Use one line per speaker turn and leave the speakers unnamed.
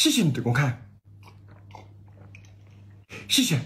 谢谢你的观看谢谢。